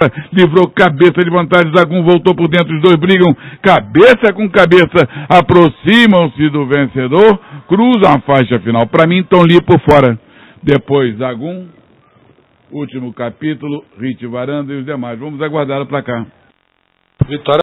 livrou cabeça de vantagem, Zagum voltou por dentro, os dois brigam cabeça com cabeça, aproximam-se do vencedor, cruzam a faixa final. Para mim, estão ali por fora. Depois, Zagum, último capítulo, Rit Varanda e os demais. Vamos aguardar para cá Vitória